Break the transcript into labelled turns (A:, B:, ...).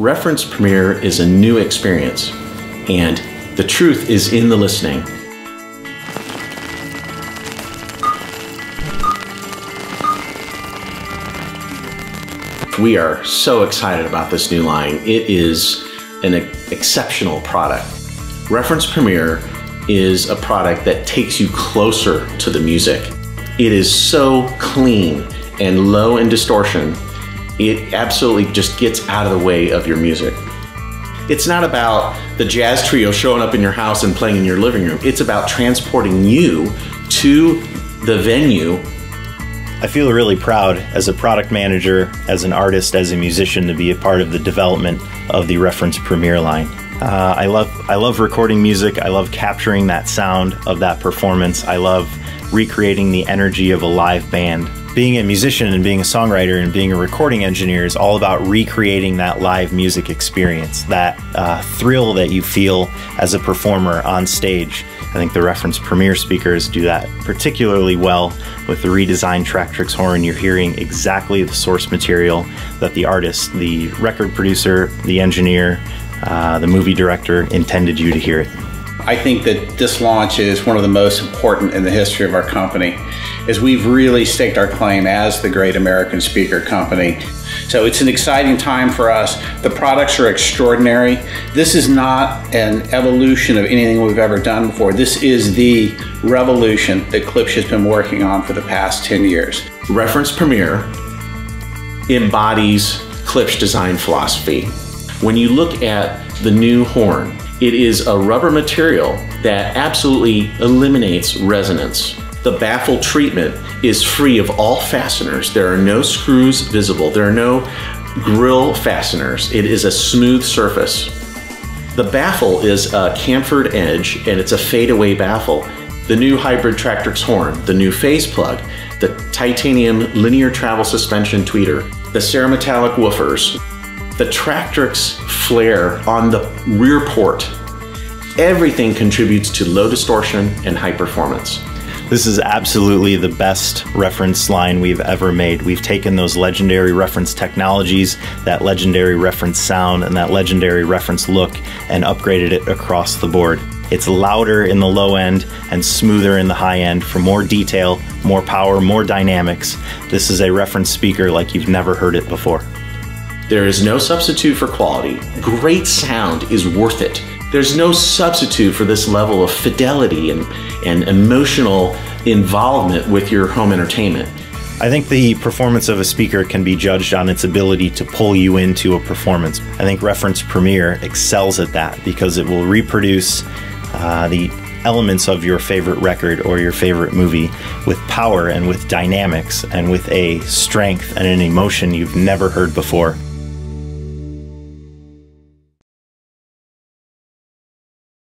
A: Reference Premiere is a new experience, and the truth is in the listening. We are so excited about this new line. It is an exceptional product. Reference Premiere is a product that takes you closer to the music. It is so clean and low in distortion, it absolutely just gets out of the way of your music. It's not about the jazz trio showing up in your house and playing in your living room. It's about transporting you to the venue
B: I feel really proud as a product manager, as an artist, as a musician to be a part of the development of the Reference Premiere line. Uh, I love I love recording music. I love capturing that sound of that performance. I love recreating the energy of a live band. Being a musician and being a songwriter and being a recording engineer is all about recreating that live music experience, that uh, thrill that you feel as a performer on stage. I think the reference Premiere speakers do that particularly well with the redesigned Tractrix horn. You're hearing exactly the source material that the artist, the record producer, the engineer, uh, the movie director intended you to hear it.
C: I think that this launch is one of the most important in the history of our company, as we've really staked our claim as the great American speaker company. So it's an exciting time for us. The products are extraordinary. This is not an evolution of anything we've ever done before. This is the revolution that Klipsch has been working on for the past 10 years.
A: Reference Premiere embodies Klipsch design philosophy. When you look at the new horn, it is a rubber material that absolutely eliminates resonance. The baffle treatment is free of all fasteners. There are no screws visible. There are no grill fasteners. It is a smooth surface. The baffle is a chamfered edge and it's a fadeaway baffle. The new hybrid Tractrix horn, the new phase plug, the titanium linear travel suspension tweeter, the cerametallic woofers, the Tractrix flare on the rear port. Everything contributes to low distortion and high performance.
B: This is absolutely the best reference line we've ever made. We've taken those legendary reference technologies, that legendary reference sound, and that legendary reference look and upgraded it across the board. It's louder in the low end and smoother in the high end for more detail, more power, more dynamics. This is a reference speaker like you've never heard it before.
A: There is no substitute for quality. Great sound is worth it. There's no substitute for this level of fidelity and, and emotional involvement with your home entertainment.
B: I think the performance of a speaker can be judged on its ability to pull you into a performance. I think Reference Premiere excels at that because it will reproduce uh, the elements of your favorite record or your favorite movie with power and with dynamics and with a strength and an emotion you've never heard before.